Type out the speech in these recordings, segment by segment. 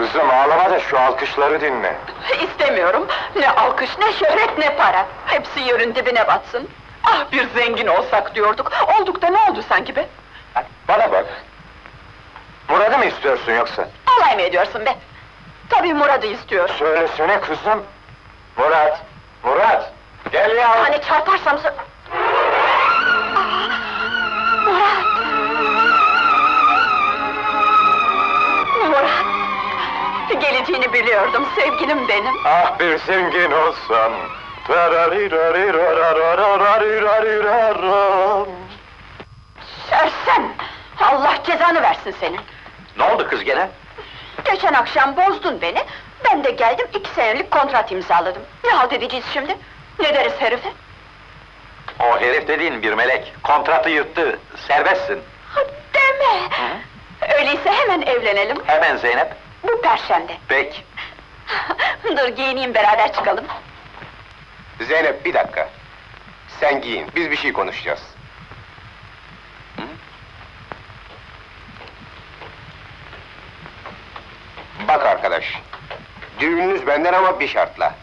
Kızım ağlama da şu alkışları dinle. İstemiyorum. Ne alkış, ne şöhret, ne para. Hepsi yerin dibine batsın. Ah bir zengin olsak diyorduk. Olduk da ne oldu sanki be? Bana bak. Murat'ı mı istiyorsun yoksa? Alay mı ediyorsun be? Tabii Murat'ı istiyor. Söylesene kızım. Murat, Murat! Gel ya! Hani çarparsam... sö- biliyordum, sevgilim benim. Ah bir zengin olsam. Sersem! Allah cezanı versin senin! Ne oldu kız gene? Geçen akşam bozdun beni, ben de geldim iki senelik kontrat imzaladım. Ne halt edeceğiz şimdi? Ne deriz herife? O herif dediğin bir melek. Kontratı yırttı. Serbestsin. Ha, Deme! Öyleyse hemen evlenelim, Hemen Zeynep. bu perşembe. Pek. Dur giyineyim beraber çıkalım. Zeynep bir dakika. Sen giyin, biz bir şey konuşacağız. Bak arkadaş, düğününüz benden ama bir şartla.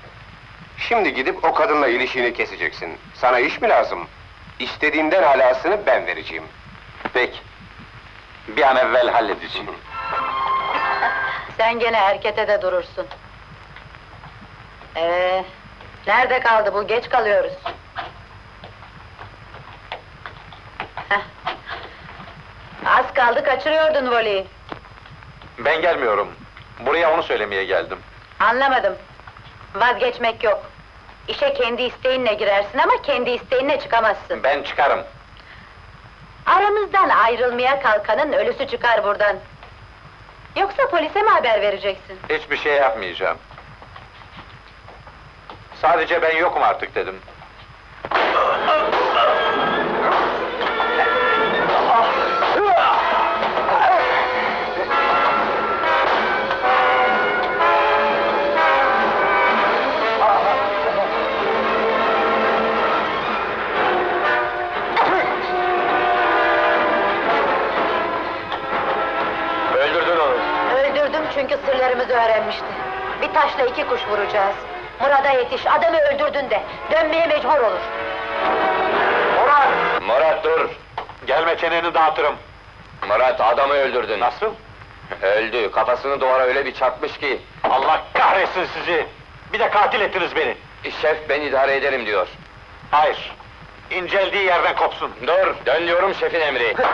Şimdi gidip o kadınla ilişkini keseceksin. Sana iş mi lazım? İstediğinden alasını ben vereceğim. Pek. Bir an evvel halledeceğim. Sen gene erkete de durursun. Ee, nerede kaldı bu? Geç kalıyoruz. Heh. Az kaldı kaçırıyordun voleyi. Ben gelmiyorum. Buraya onu söylemeye geldim. Anlamadım. Vazgeçmek yok. İşe kendi isteğinle girersin ama kendi isteğinle çıkamazsın. Ben çıkarım. Aramızdan ayrılmaya kalkanın ölüsü çıkar buradan. Yoksa polise mi haber vereceksin? Hiçbir şey yapmayacağım. Sadece ben yokum artık dedim. Öldürdün onu. Öldürdüm çünkü sırlarımızı öğrenmişti. Bir taşla iki kuş vuracağız. Murat'a yetiş, adamı öldürdün de. Dönmeye mecbur olur. Murat! Murat dur! Gelme çeneni dağıtırım. Murat, adamı öldürdün. Nasıl? Öldü, kafasını duvara öyle bir çarpmış ki... Allah kahretsin sizi! Bir de katil ettiniz beni! Şef ben idare ederim diyor. Hayır! İnceldiği yerden kopsun! Dur, dön diyorum şefin emri.